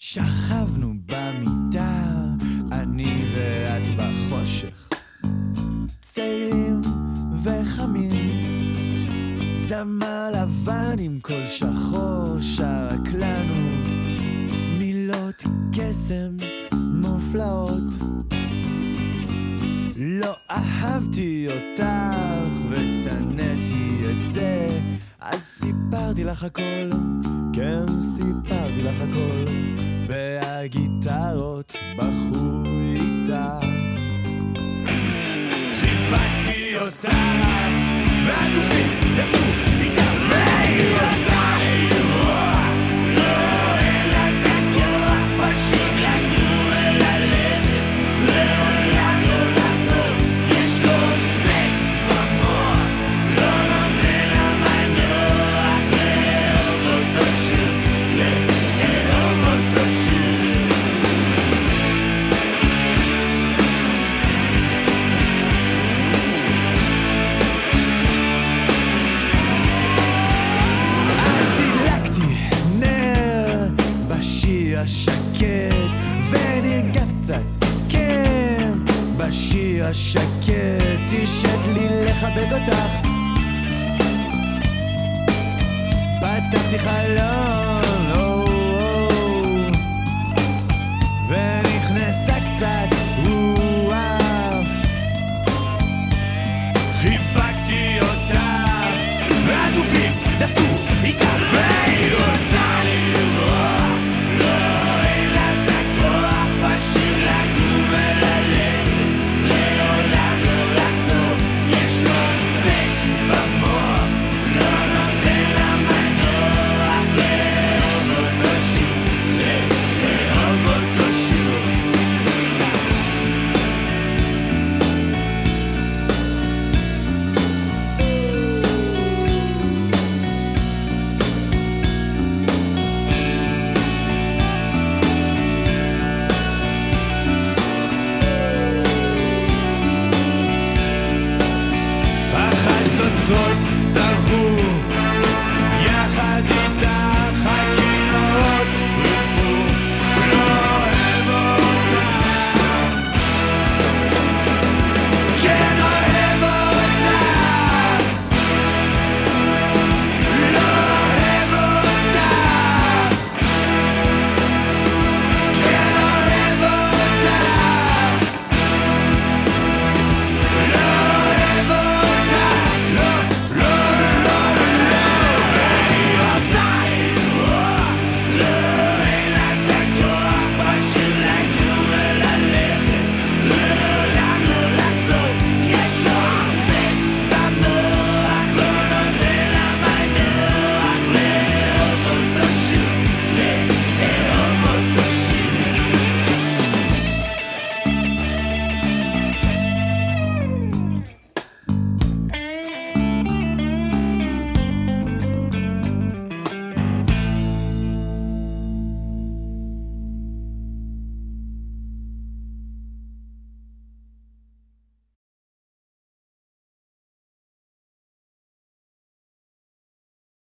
שכבנו במיטה, אני ואת בחושך. צעירים וחמים, זמר לבן עם קול שחור, שרק לנו מילות קסם מופלאות. לא אהבתי אותך ושנאתי את זה, אז סיפרתי לך הכל, כן סיפרתי לך הכל, והגיטרות בכו השקט וניגע קצת, כן, בשיר השקט הרשית לי לחבק אותך. פתחתי חלום